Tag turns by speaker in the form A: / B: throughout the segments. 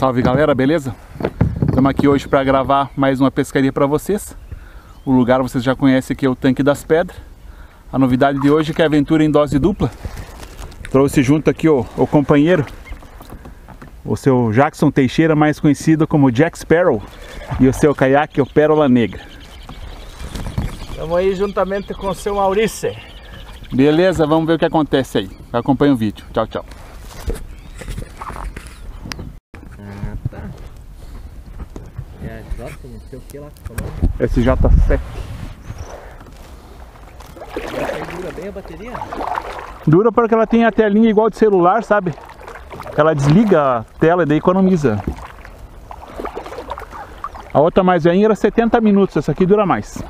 A: Salve galera, beleza? Estamos aqui hoje para gravar mais uma pescaria para vocês. O lugar vocês já conhecem que é o Tanque das Pedras. A novidade de hoje é que é aventura em dose dupla. Trouxe junto aqui o, o companheiro, o seu Jackson Teixeira, mais conhecido como Jack Sparrow, e o seu caiaque, o Pérola Negra.
B: Estamos aí juntamente com o seu Maurício.
A: Beleza, vamos ver o que acontece aí. Acompanha o vídeo. Tchau, tchau.
B: J, não sei o que lá que falou.
A: SJ7.
B: Essa aí dura bem a bateria?
A: Dura porque ela tem a telinha igual de celular, sabe? Ela desliga a tela e daí economiza. A outra mais velhinha era 70 minutos, essa aqui dura mais.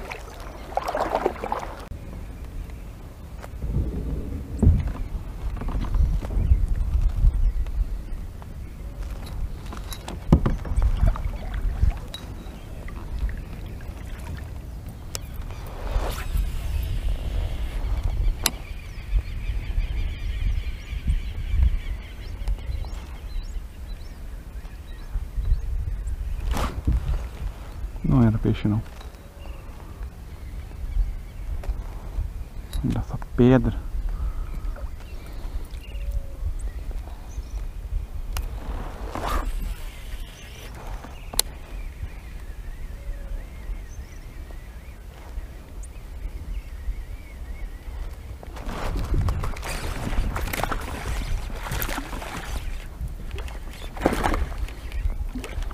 A: Não era peixe não. Essa pedra.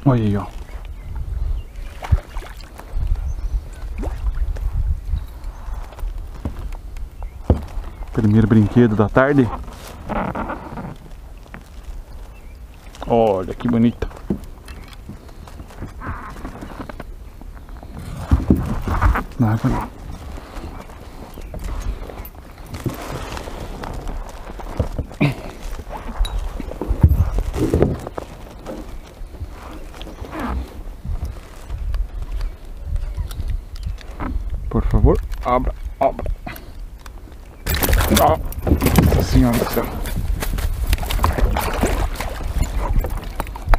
A: Olha aí, ó. Primeiro brinquedo da tarde. Olha que bonito. Na água não. Por favor, abra, abra. Ah, Nossa senhora do céu.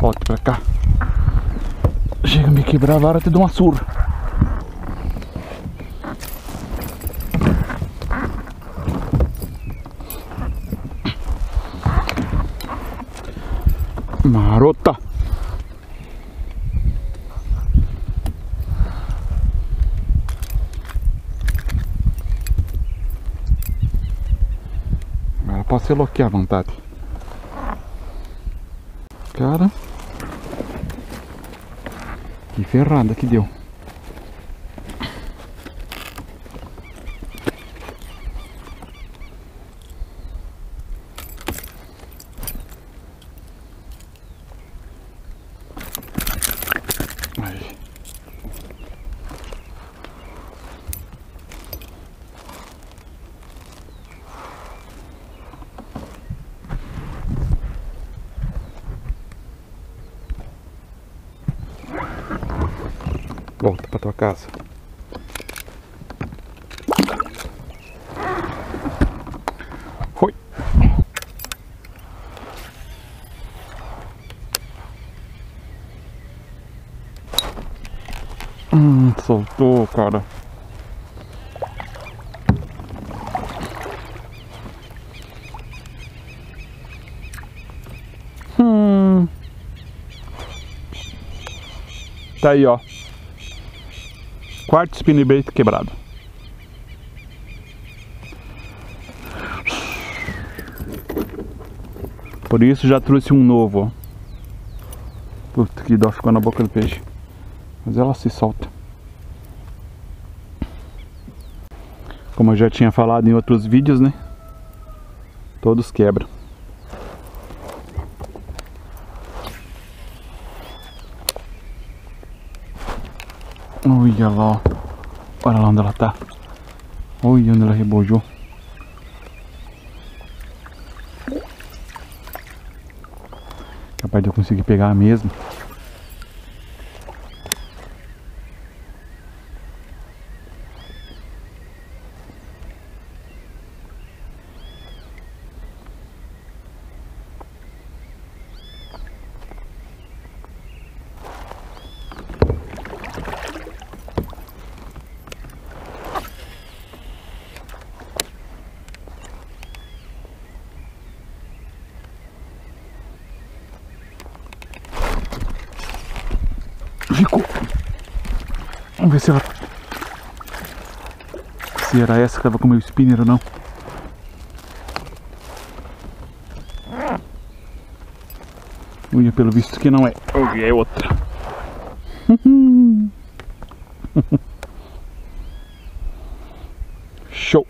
A: Volte pra cá. Chega a me quebrar a vara, te dou uma surra. Marota. Ela pode ser loquear à vontade. Cara. Que ferrada que deu. Aí. Volta pra tua casa. Foi. Hum, soltou, cara. Hum. Tá aí, ó. Quarto spinnerbait quebrado. Por isso já trouxe um novo, ó. Puta que dó ficou na boca do peixe. Mas ela se solta. Como eu já tinha falado em outros vídeos, né? Todos quebram. Olha lá. Olha lá onde ela tá. Olha onde ela rebojou. Capaz de eu conseguir pegar mesmo. Vamos ver se ela... Se era essa que tava com o meu spinner ou não. Unha, pelo visto que não é. Ouvi, é outra. Show.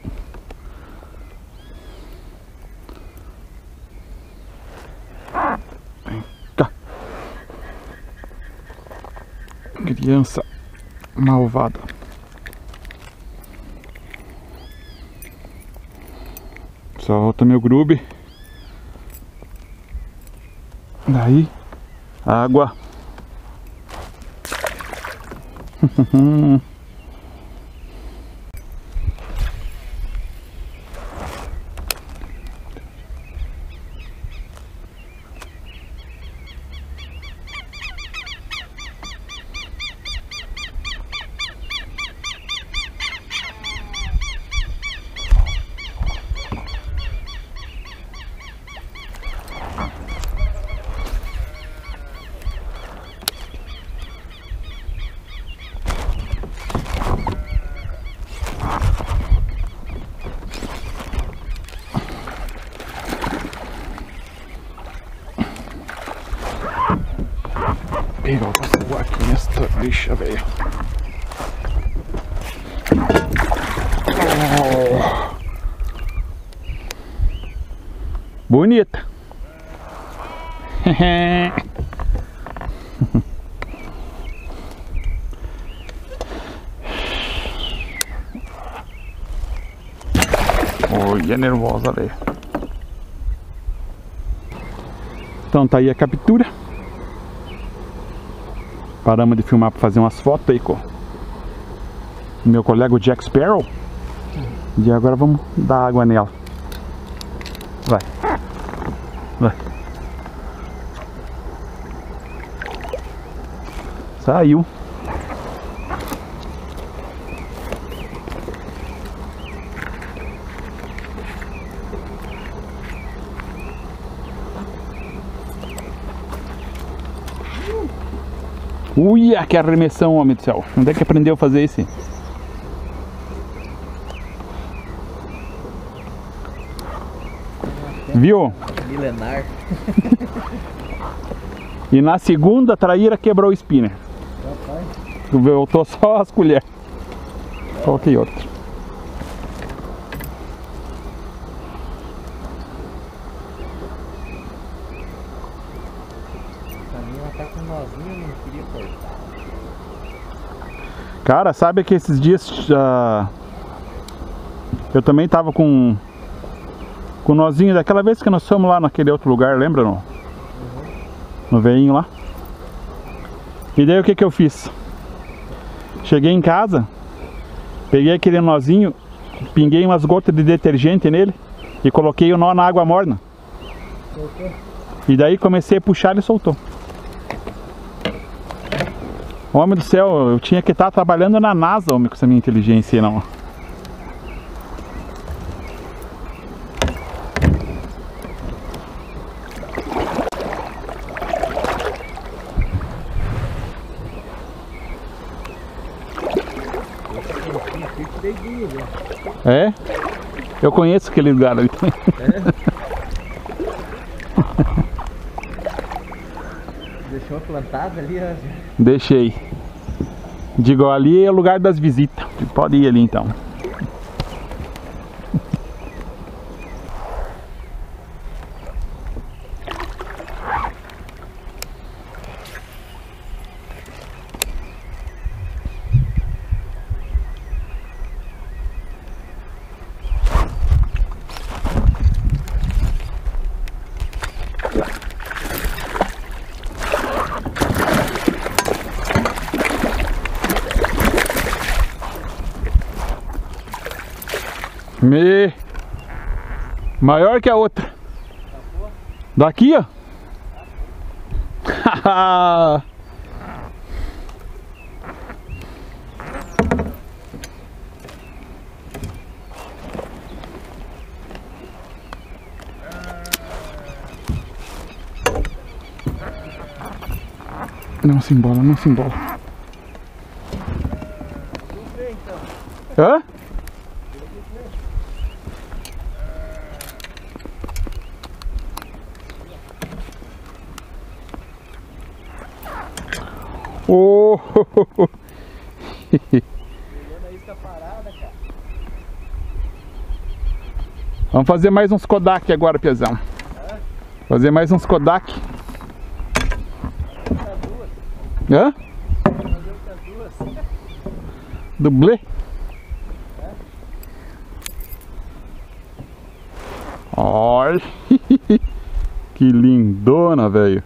A: Vem cá. Criança malvada. Solta meu grube. Daí, água. pegar o aqui nesta bicha, velho. Oh. Bonita. Olha, nervosa, velho. Então tá aí a captura. Paramos de filmar para fazer umas fotos aí com meu colega Jack Sparrow. E agora vamos dar água nela. Vai. Vai. Saiu. Uia, que arremessão, homem do céu. Onde é que aprendeu a fazer isso? Viu?
B: Milenar.
A: e na segunda traíra quebrou o spinner. Voltou só as colheres. Coloquei outro. Cara, sabe que esses dias uh, eu também tava com com nozinho daquela vez que nós fomos lá naquele outro lugar, lembra não? Uhum. No veinho lá. E daí o que que eu fiz? Cheguei em casa, peguei aquele nozinho, pinguei umas gotas de detergente nele e coloquei o nó na água morna. Soltou. E daí comecei a puxar e soltou. Homem do céu, eu tinha que estar trabalhando na NASA, homem, com essa minha inteligência, não. É? Eu conheço aquele lugar ali também. É?
B: Deixou plantado ali, ó.
A: Deixei. Digo, ali é o lugar das visitas. Pode ir ali então. Me... Maior que a outra. Daqui, ó. Não se embola, não se embola. Hã? Oh! Vamos fazer mais uns Kodak agora, Piazão. Fazer mais uns Kodak. Hã? Dublê? Olha! que lindona, velho.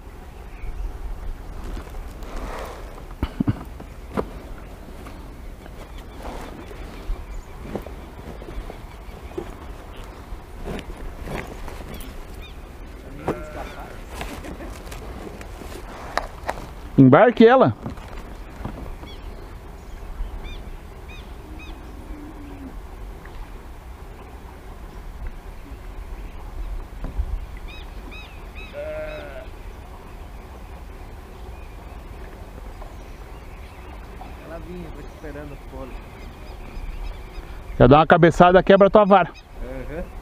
A: Embarque ela.
B: Ela vinha, esperando fora.
A: Quer dar uma cabeçada, quebra tua vara.
B: Aham.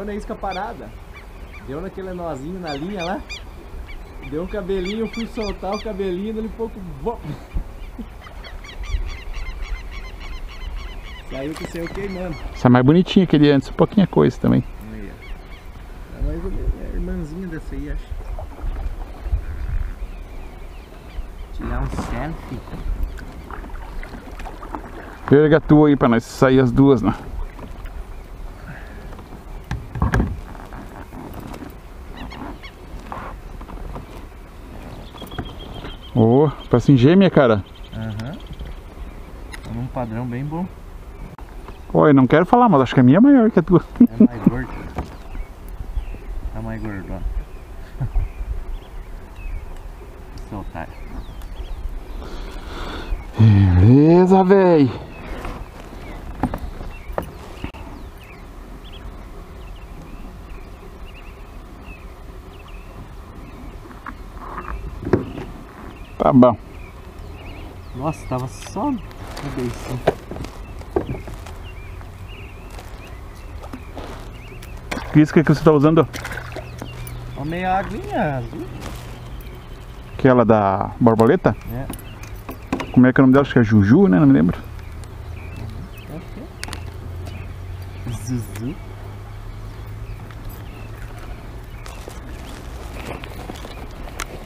B: Pegou na isca parada. Deu naquele nozinho na linha lá. Deu um cabelinho, eu fui soltar o cabelinho, dali pouco. Saiu que saiu queimando.
A: Essa é mais bonitinha que ele antes, um pouquinho coisa também.
B: Aí, ó. É mais é a irmãzinha dessa aí, acho. Tirar um selfie.
A: Pega a tua aí pra nós sair as duas, né? Oh, parece gêmea, cara.
B: Aham. Tá num padrão bem bom.
A: Oi, não quero falar, mas acho que a minha é maior que a tua.
B: É mais gordo. Tá mais gordona. Soltar.
A: Beleza, véi. Tá bom.
B: Nossa, tava só no beicinho.
A: Que isca que você tá usando?
B: Ó, meia aguinha azul.
A: Aquela da borboleta?
B: É.
A: Como é que é o nome dela? Acho que é Juju, né? Não me lembro.
B: Zuzu.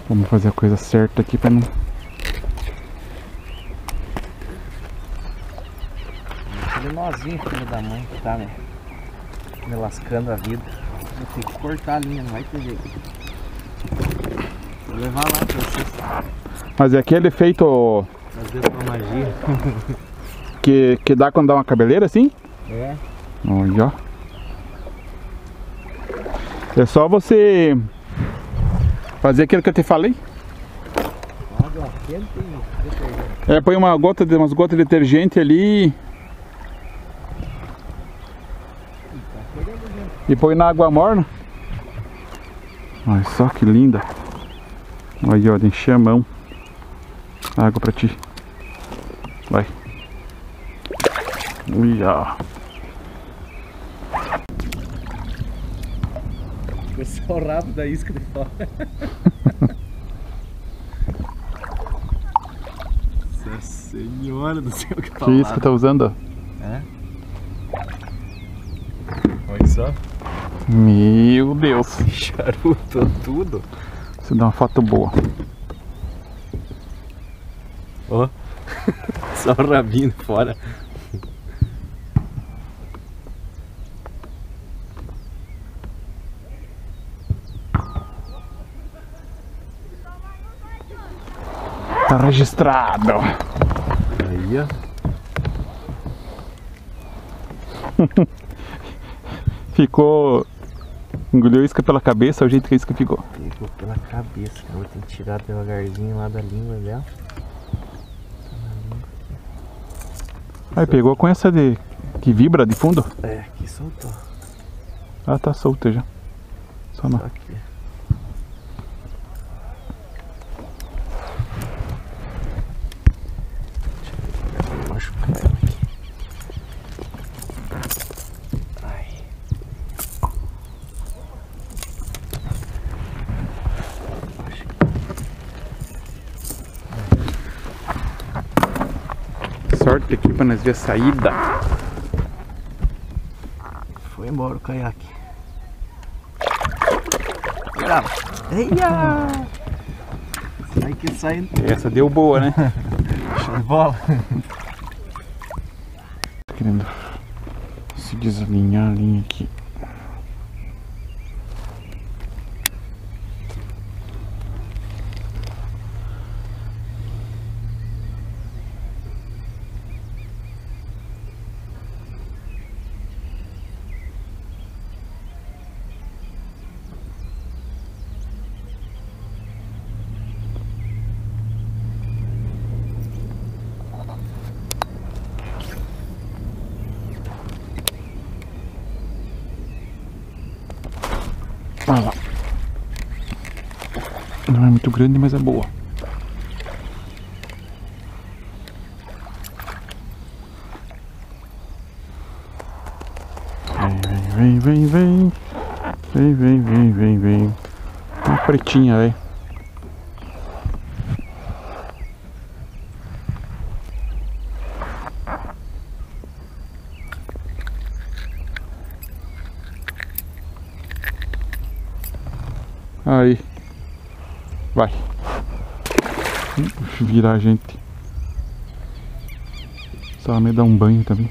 A: Vamos fazer a coisa certa aqui pra não.
B: Aquele nozinho, filho da mãe, que tá me, me lascando a vida. Vou ter que cortar a linha, não vai ter jeito. Vou levar lá pra vocês
A: Mas é aquele efeito
B: fazer uma magia.
A: que, que dá quando dá uma cabeleira assim?
B: É.
A: Olha. ó. É só você fazer aquilo que eu te falei.
B: Água quente e detergente.
A: É, põe uma gota umas gotas de detergente ali e põe na água morna. Olha só que linda. Aí, ó, encher a mão. Água pra ti. Vai. Olha.
B: Ficou só o rabo da isca de fora. Nossa senhora do céu, que
A: Que isso que tá usando?
B: É? Olha só.
A: Meu Deus.
B: Charuto tudo.
A: Você dá uma foto boa.
B: Ó. Só o rabinho fora.
A: Tá registrado.
B: Aí, ó.
A: Ficou. Engoliu a isca pela cabeça, é o jeito que a isca ficou.
B: Pegou pela cabeça, cara. Vou ter que tirar devagarzinho lá da língua dela.
A: Aí pegou com essa de. que vibra de fundo.
B: É, aqui soltou.
A: Ah, tá solta já. Só não.
B: Aqui. Deixa eu ver, machucar ela aqui. Ai.
A: Nós ver a saída.
B: Foi embora o caiaque. Eia! Sai que sai.
A: Essa deu boa, né?
B: Show de bola.
A: Querendo se desalinhar a linha aqui. Olha lá. Não é muito grande, mas é boa. Vem, vem, vem, vem. Vem, vem, vem, vem, vem. Uma pretinha, velho. Aí. Vai. Virar a gente. Só me dar um banho também.